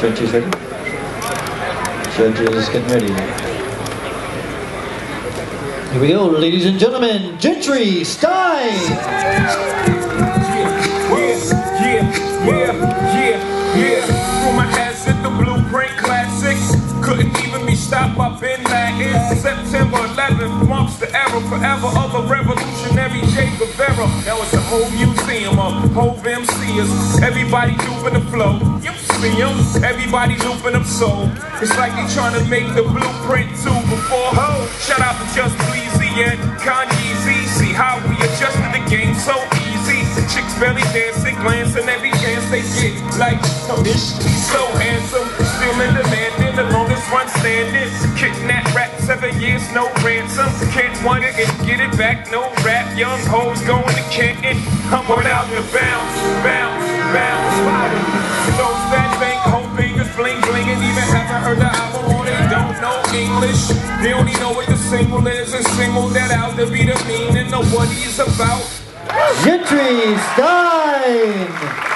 Judges ready? Judges getting ready. Here we go, ladies and gentlemen. Gentry Stein. Yeah, yeah, yeah, yeah, yeah. Threw my ass at the Blueprint Classic. Couldn't even be stopped by Bin Laden. September 11th marks the era forever of a revolutionary Che Guevara. Now it's a whole museum of Hov MCs. Everybody doing the flow. You see 'em. Everybody looping up soul. It's like they trying to make the blueprint too before Ho. Shout out to Just Bleezy and Kanye Z. See how we adjusted the game so easy. The Chicks belly dancing, glancing every chance they get. Like, oh, this he's so handsome. Still in demand, in the longest run standing. Kidnap rap, seven years, no ransom. Can't want it and get it back, no rap. Young hoes going to Canton. I'm out bounce, bounce, bounce. They only know what the single is and single that out to be the meaning of what he's about. Gentry Stein.